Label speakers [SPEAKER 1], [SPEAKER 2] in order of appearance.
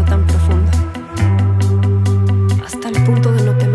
[SPEAKER 1] tan profundo, hasta el punto de no temer.